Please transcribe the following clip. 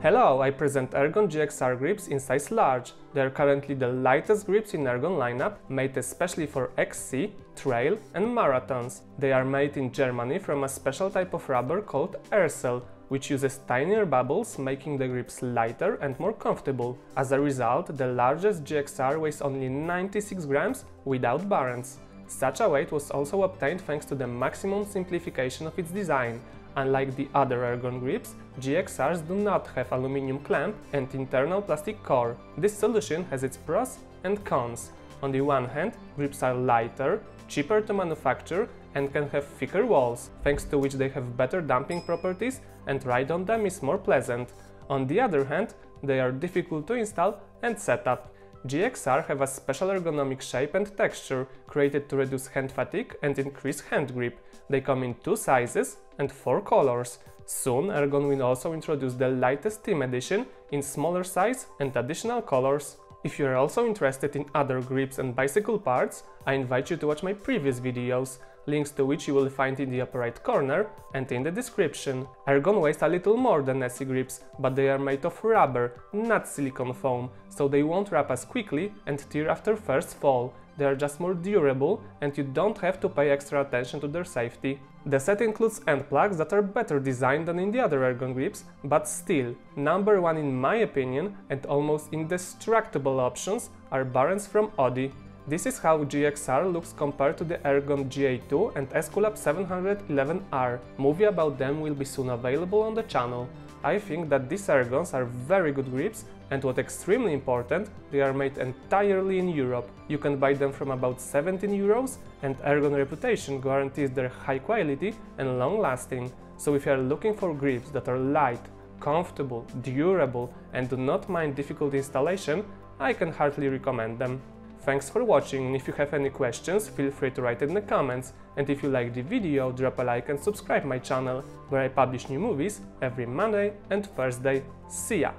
Hello, I present Ergon GXR grips in size large. They are currently the lightest grips in Ergon lineup, made especially for XC, trail and marathons. They are made in Germany from a special type of rubber called Aircel, which uses tinier bubbles, making the grips lighter and more comfortable. As a result, the largest GXR weighs only 96 grams without bar ends. Such a weight was also obtained thanks to the maximum simplification of its design, Unlike the other Ergon grips, GXRs do not have aluminium clamp and internal plastic core. This solution has its pros and cons. On the one hand, grips are lighter, cheaper to manufacture and can have thicker walls, thanks to which they have better damping properties and ride on them is more pleasant. On the other hand, they are difficult to install and set up. GXR have a special ergonomic shape and texture, created to reduce hand fatigue and increase hand grip. They come in two sizes and four colors. Soon Ergon will also introduce the lightest team edition in smaller size and additional colors. If you are also interested in other grips and bicycle parts, I invite you to watch my previous videos, links to which you will find in the upper right corner and in the description. Ergon weighs a little more than ESI grips, but they are made of rubber, not silicone foam, so they won't wrap as quickly and tear after first fall. They are just more durable and you don't have to pay extra attention to their safety. The set includes end plugs that are better designed than in the other Ergon grips, but still, number one in my opinion and almost indestructible options are bar ends from ODI. This is how GXR looks compared to the Ergon GA2 and Esculap 711R. Movie about them will be soon available on the channel. I think that these Ergons are very good grips and what extremely important, they are made entirely in Europe. You can buy them from about 17 euros and Ergon reputation guarantees their high quality and long lasting. So if you are looking for grips that are light, comfortable, durable and do not mind difficult installation, I can heartily recommend them. Thanks for watching if you have any questions, feel free to write in the comments. And if you like the video, drop a like and subscribe my channel, where I publish new movies every Monday and Thursday. See ya!